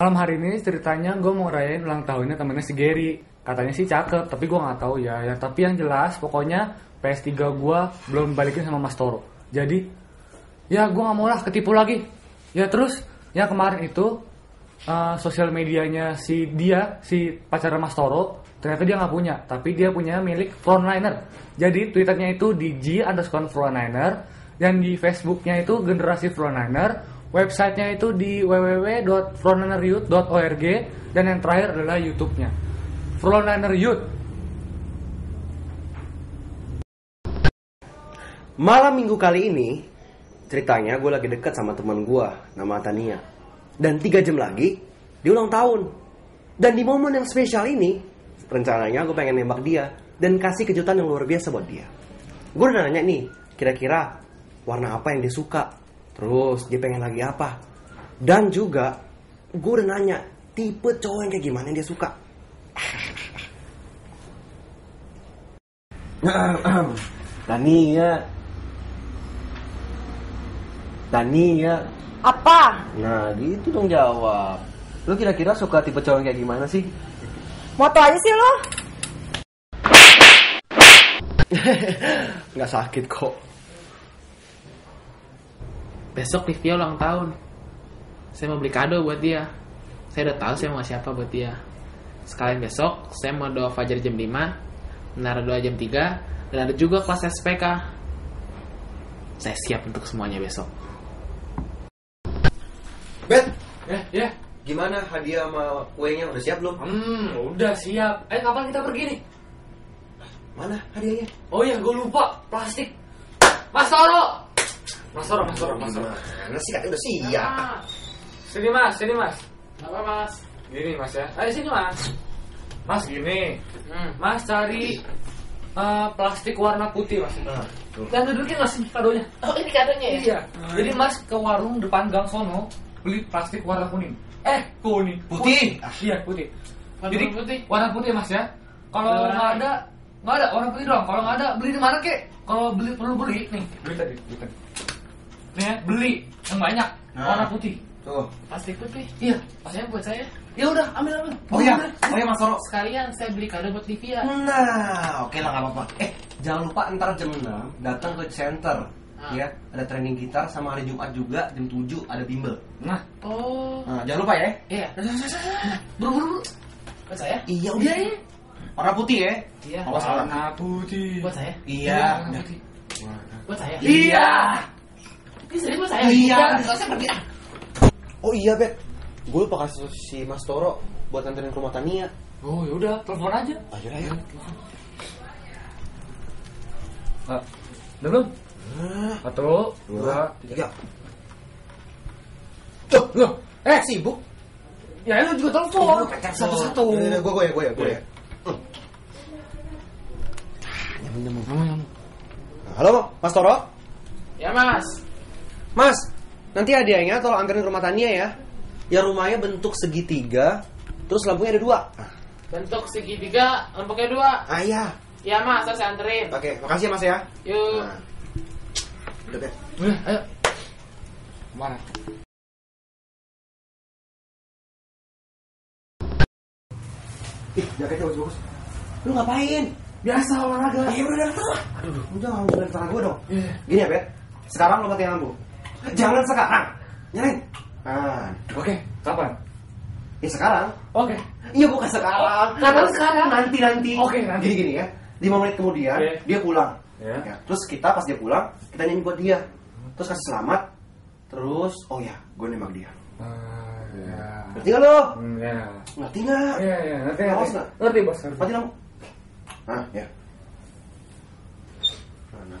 Malam hari ini ceritanya gue mau ngerayain ulang tahunnya temennya si Gary. Katanya sih cakep, tapi gue nggak tahu ya. ya. Tapi yang jelas, pokoknya PS3 gue belum balikin sama Mas Toro. Jadi, ya gue nggak mau lah ketipu lagi. Ya terus, ya kemarin itu uh, sosial medianya si dia, si pacar Mas Toro, ternyata dia nggak punya. Tapi dia punya milik Frontliner. Jadi twitternya itu di G underscore Frontliner. Dan di Facebooknya itu generasi Frontliner Websitenya itu di www.frontlineryouth.org dan yang terakhir adalah YouTube-nya. Frontliner Youth. Malam minggu kali ini ceritanya gue lagi deket sama teman gue nama Tania dan tiga jam lagi dia ulang tahun dan di momen yang spesial ini rencananya gue pengen nembak dia dan kasih kejutan yang luar biasa buat dia. Gue udah nanya nih kira-kira warna apa yang dia suka Terus dia pengen lagi apa? Dan juga gue udah nanya tipe cowok yang kayak gimana yang dia suka. Tania. Tania. Apa? Nah gitu dong jawab. Lu kira-kira suka tipe cowok yang kayak gimana sih? Moto aja sih lo. Nggak sakit kok. Besok Livia ulang tahun saya mau beli kado buat dia saya udah tahu saya mau ngasih apa buat dia sekalian besok saya mau doa fajar jam 5 menara doa jam 3 dan ada juga kelas SPK saya siap untuk semuanya besok Bet, Ya, ya. gimana hadiah sama kuenya udah siap belum? Hmm, udah siap. Eh, kapan kita pergi nih? Mana hadiahnya? Oh iya, gue lupa. Plastik. Mas Toro. Mas Toro, Mas Toro, Mas Toro. Mana sih katanya udah siap? Sini Mas, sini Mas. apa mas Gini Mas ya. Ayo sini Mas. Mas gini. hmm. Mas cari eh, plastik warna putih Mas. Nah. Dan dudukin Mas kadonya. oh ini kadonya ya Iya. Jadi Mas ke warung depan Gang Sono beli plastik warna kuning. Eh, kuning. Putih. Ah, iya, putih. Warna Jadi putih. warna putih Mas ya. Kalau nggak ada, nggak ada warna putih doang. Kalau nggak ada, beli di mana kek? Kalau beli perlu beli nih. Beli tadi, beli tadi. Nih ya, beli yang banyak Nah. warna putih. Tuh. plastik putih Iya. pasnya buat saya Ya udah, ambil ambil. Oh iya, Ambil. oh iya Mas Toro. sekalian saya beli kado buat Livia Nah, oke lah nggak apa-apa. Eh, jangan lupa ntar jam 6 datang ke center. Ah. Ya, ada training gitar sama hari Jumat juga jam 7 ada bimbel. Nah, oh Nah, jangan lupa ya. iya buru buru. buru. buat saya Iya, Iya, iya. Warna putih ya. iya warna. Putih. buat saya Iya. warna putih. buat saya Iya. saya Iya. Pergi ah Oh iya, Bet. Gue lupa kasih si Mas Toro buat nganterin ke rumah Tania. Oh, ya udah, telepon aja. Ayo ayo. Ah, udah belum? Satu, dua, tiga. Tuh, loh. Eh, Sibuk. ya lu juga telepon. Satu-satu. Gue gue ya, gue ya, gue ya. Nyambung nyambung. Halo, Mas Toro. ya mas Mas, nanti hadiahnya tolong anterin ke rumah Tania ya. Ya rumahnya bentuk segitiga, terus lampunya ada dua. bentuk segitiga lempuknya dua Ah iya. ya mas saya anterin Oke, makasih ya Mas ya. yuk Nah. Udah. Udah, ayo. Mana? Ih, jaketnya bagus-bagus. Lu ngapain? Biasa olahraga. Eh, udah, udah, udah. Aduh, lu jangan ngomongin tangan gue dong. Iya. Gini ya, Bet. Sekarang lu matiin lampu. Jangan sekarang. Nyalain. Nah, Oke, kapan? ya sekarang. Oke. Iya bukan sekarang. Kapan sekarang? Nanti nanti. Oke, nanti. Gini gini ya. 5 menit kemudian Oke. dia pulang. Ya. Ya. Terus kita pas dia pulang, kita nyanyi buat dia. Terus kasih selamat. Terus, oh ya, gue nembak dia. Ah, ya. Ngerti gak lo? Hmm, ya. Ngerti gak? Iya, iya, ngerti, Awas ngerti. nggak? Ngerti, bos, ngerti. Mati lampu. Nah, ya. Nah, nah,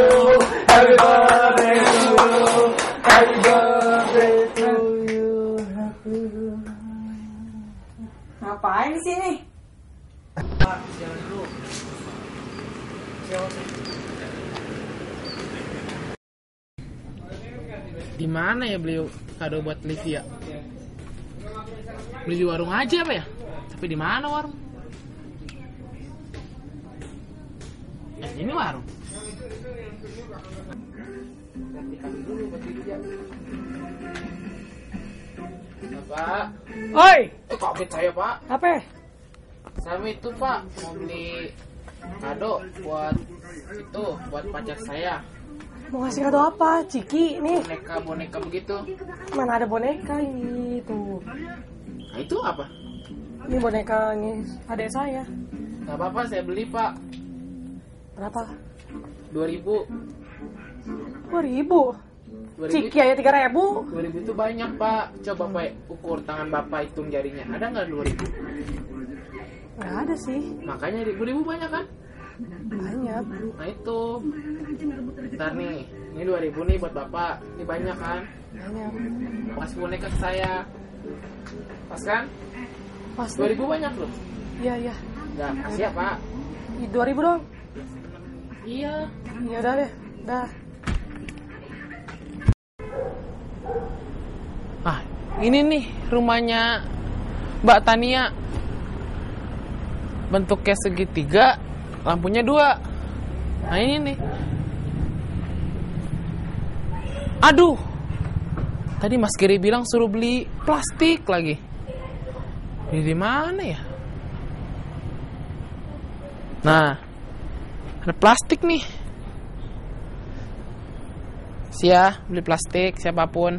Di mana ya beli kado buat Livia beli di warung aja apa ya Tapi di mana warung? Eh, ini warung. Pak, Oi, itu kaget saya pak. apa? Saya itu pak mau beli kado buat itu buat pacar saya Mau ngasih kado apa? Ciki, nih. boneka boneka begitu. Mana ada boneka ini tuh. Nah itu apa? Ini boneka ini adik saya. Gak apa-apa saya beli pak Berapa? 2000 Dua ribu. 2000 Ciki aja tiga ribu. 2000 itu banyak pak Coba pak ukur tangan bapak hitung jarinya Ada nggak 2000? Gak ada sih. Makanya 2000 banyak kan? Banyak. Nah itu Ntar nih Ini 2000 nih buat bapak Ini banyak kan? Banyak. Kasih boneka ke saya Pas kan? Pas. 2000 banyak loh Iya iya. Udah kasih ya pak Dua ribu dong. Iya Ya udah deh. Dah. Ah, ini nih rumahnya Mbak Tania. Bentuknya segitiga, lampunya dua. Nah ini nih. Aduh, tadi Mas Giri bilang suruh beli plastik lagi. Ini di mana ya? Nah, ada plastik nih. Sia, beli plastik siapa pun.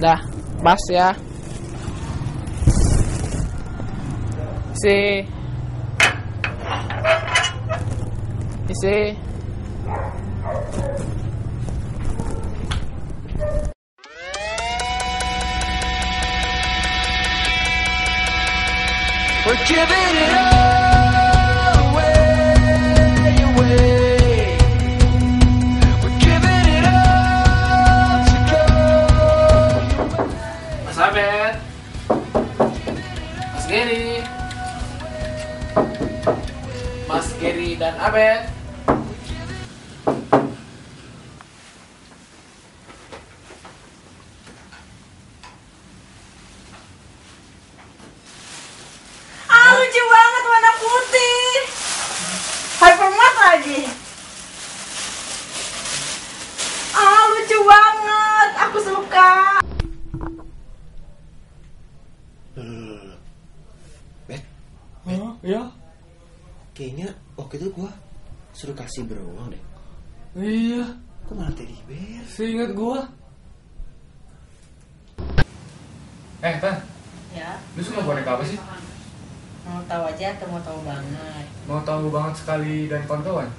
Dah, pas ya. See? You see? We're giving it up. Mas Geri dan Abed. Ah lucu banget warna putih. Hypermart lagi. Ah lucu banget. Aku suka. Bet, Hah? Ya? kayaknya waktu itu gua suruh kasih beruang deh. Iya, Kok malah teddy bear? seingat gua. Eh, Tan, Ya, lu suka boneka apa sih? mau tahu aja atau mau tahu banget? Mau tahu banget sekali dan kawan-kawan?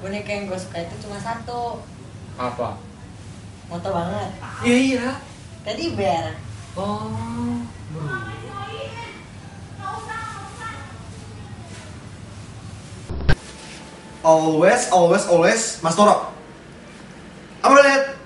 Boneka yang gue suka itu cuma satu. Apa? Mau tahu banget? Iya, iya. Teddy bear. Oh, bro. Always, always, always, Mas Toro. Apa lihat?